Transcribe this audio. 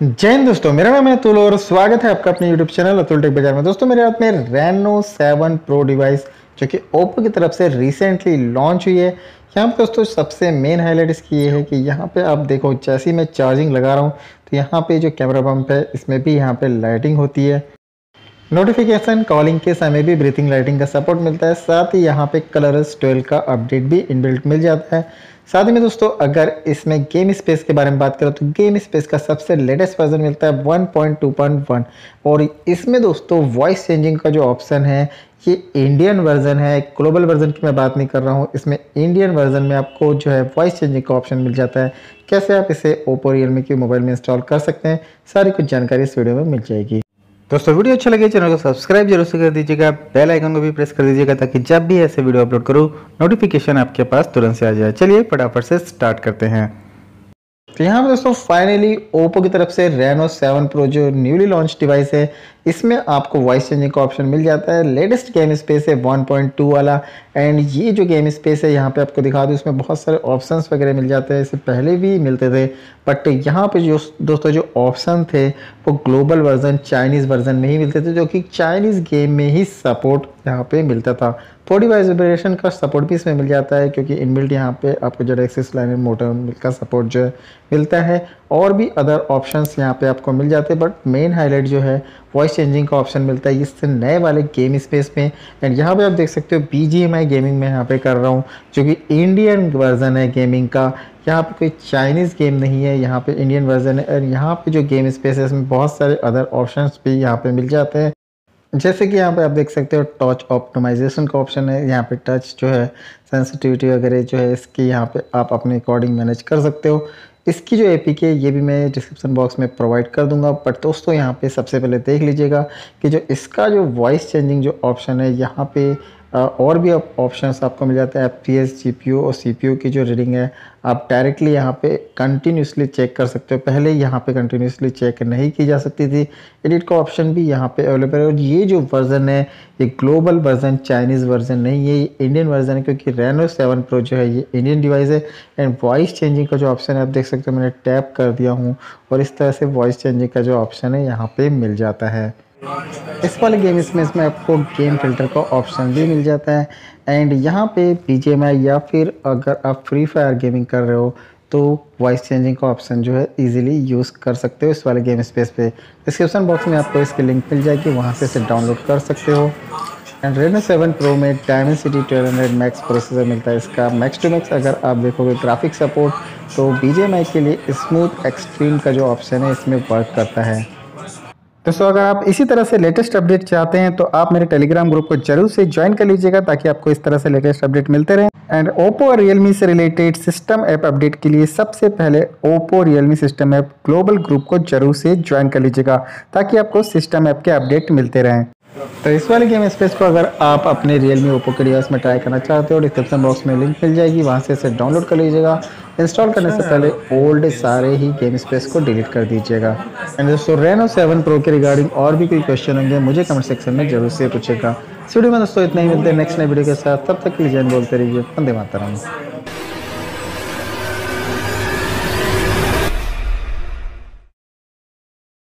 जय हिंद दोस्तों, मेरा नाम है अतुल और स्वागत है आपका अपने YouTube चैनल अतुल टेक बाज़ार में। दोस्तों, मेरे हाथ में रेनो 7 प्रो डिवाइस जो कि ओप्पो की तरफ़ से रिसेंटली लॉन्च हुई है। यहाँ पे दोस्तों, सबसे मेन हाईलाइट इसकी ये है कि यहाँ पे आप देखो, जैसे मैं चार्जिंग लगा रहा हूँ तो यहाँ पे जो कैमरा पंप है, इसमें भी यहाँ पे लाइटिंग होती है। नोटिफिकेशन कॉलिंग के समय भी ब्रीथिंग लाइटिंग का सपोर्ट मिलता है। साथ ही यहाँ पे कलरस ट्वेल्व का अपडेट भी इनबिल्ट मिल जाता है। साथ में दोस्तों, अगर इसमें गेम स्पेस के बारे में बात करें तो गेम स्पेस का सबसे लेटेस्ट वर्जन मिलता है 1.2.1 और इसमें दोस्तों वॉइस चेंजिंग का जो ऑप्शन है, ये इंडियन वर्जन है ग्लोबल वर्जन की मैं बात नहीं कर रहा हूँ। इसमें इंडियन वर्जन में आपको जो है वॉइस चेंजिंग का ऑप्शन मिल जाता है। कैसे आप इसे ओप्पो रियलमी के मोबाइल में इंस्टॉल कर सकते हैं, सारी कुछ जानकारी इस वीडियो में मिल जाएगी। दोस्तों, वीडियो अच्छा लगे चैनल को सब्सक्राइब ज़रूर से कर दीजिएगा। बेल आइकन को भी प्रेस कर दीजिएगा ताकि जब भी ऐसे वीडियो अपलोड करूँ नोटिफिकेशन आपके पास तुरंत से आ जाए। चलिए फटाफट से स्टार्ट करते हैं। तो यहाँ पर दोस्तों फाइनली ओप्पो की तरफ़ से रेनो 7 प्रो जो न्यूली लॉन्च डिवाइस है, इसमें आपको वॉइस चेंजिंग का ऑप्शन मिल जाता है। लेटेस्ट गेम स्पेस है 1.2 वाला। एंड ये जो गेम स्पेस है, यहाँ पे आपको दिखा दूँ, इसमें बहुत सारे ऑप्शंस वगैरह मिल जाते हैं। इससे पहले भी मिलते थे। बट यहाँ पे जो दोस्तों, जो ऑप्शन थे वो ग्लोबल वर्जन, चाइनीज़ वर्जन में ही मिलते थे, जो कि चाइनीज़ गेम में ही सपोर्ट यहाँ पे मिलता था। थोड़ी वाइब्रेशन का सपोर्ट भी इसमें मिल जाता है, क्योंकि इनबिल्ट यहाँ पे आपको जो एक्सिस लाइन मोटर का सपोर्ट जो है, मिलता है। और भी अदर ऑप्शंस यहाँ पे आपको मिल जाते हैं बट मेन हाईलाइट जो है वॉइस चेंजिंग का ऑप्शन मिलता है। इससे नए वाले गेम स्पेस में एंड यहाँ पे आप देख सकते हो BGMI गेमिंग में यहाँ पे कर रहा हूँ, जो कि इंडियन वर्जन है गेमिंग का। यहाँ पे कोई चाइनीज़ गेम नहीं है, यहाँ पे इंडियन वर्जन है और यहाँ पे जो गेम स्पेस है इसमें बहुत सारे अदर ऑप्शंस भी यहाँ पे मिल जाते हैं। जैसे कि यहाँ पे आप देख सकते हो टच ऑप्टिमाइजेशन का ऑप्शन है, यहाँ पे टच जो है सेंसिटिविटी वगैरह जो है, इसकी यहाँ पे आप अपने अकॉर्डिंग मैनेज कर सकते हो। इसकी जो ए पी के ये भी मैं डिस्क्रिप्शन बॉक्स में प्रोवाइड कर दूँगा बट दोस्तों यहाँ पे सबसे पहले देख लीजिएगा कि जो इसका जो वॉइस चेंजिंग जो ऑप्शन है, यहाँ पे और भी ऑप्शंस आपको मिल जाते हैं F P S G P U और सी पी यू की जो रीडिंग है, आप डायरेक्टली यहाँ पे कंटिन्यूसली चेक कर सकते हो। पहले यहाँ पे कंटिन्यूसली चेक नहीं की जा सकती थी। एडिट का ऑप्शन भी यहाँ पे अवेलेबल है और ये जो वर्ज़न है, ये ग्लोबल वर्जन चाइनीज़ वर्जन नहीं, ये इंडियन वर्जन है क्योंकि रेनो सेवन प्रो जो है, ये इंडियन डिवाइस है। एंड वॉइस चेंजिंग का जो ऑप्शन है, आप देख सकते हो, मैंने टैप कर दिया हूँ और इस तरह से वॉइस चेंजिंग का जो ऑप्शन है, यहाँ पर मिल जाता है। इस वाले गेम इसमें इसमें आपको गेम फ़िल्टर का ऑप्शन भी मिल जाता है। एंड यहाँ पे बी या फिर अगर आप फ्री फायर गेमिंग कर रहे हो तो वॉइस चेंजिंग का ऑप्शन जो है इजीली यूज़ कर सकते हो इस वाले गेम स्पेस पे। डिस्क्रिप्शन बॉक्स में आपको इसकी लिंक मिल जाएगी, वहाँ से इसे डाउनलोड कर सकते हो। एंड रेनो सेवन प्रो में Dimensity twelve hundred max processor मिलता है इसका। मैक्स टू मैक्स अगर आप देखोगे ग्राफिक सपोर्ट तो बी के लिए स्मूथ एक्सट्रीम का जो ऑप्शन है, इसमें वर्क करता है। दोस्तों अगर आप इसी तरह से लेटेस्ट अपडेट चाहते हैं तो आप मेरे टेलीग्राम ग्रुप को ज़रूर से ज्वाइन कर लीजिएगा ताकि आपको इस तरह से लेटेस्ट अपडेट मिलते रहे। एंड ओप्पो और रियलमी से रिलेटेड सिस्टम ऐप अपडेट के लिए सबसे पहले Oppo Realme system app global group को ज़रूर से ज्वाइन कर लीजिएगा ताकि आपको सिस्टम ऐप के अपडेट मिलते रहें। तो इस वाले गेम स्पेस को अगर आप अपने रियलमी ओप्पो के डिवाइस में ट्राई करना चाहते हो डिस्क्रिप्शन बॉक्स में लिंक मिल जाएगी, वहाँ से इसे डाउनलोड कर लीजिएगा। इंस्टॉल करने से पहले ओल्ड सारे ही गेम स्पेस को डिलीट कर दीजिएगा। एंड दोस्तों रेनो सेवन प्रो के रिगार्डिंग और भी कोई क्वेश्चन होंगे, मुझे कमेंट सेक्शन में ज़रूर से पूछेगा इस वीडियो में दोस्तों इतना ही, मिलते हैं नेक्स्ट नए वीडियो के साथ। तब तक के जैन बोलते रहिए। वंदे मातरम।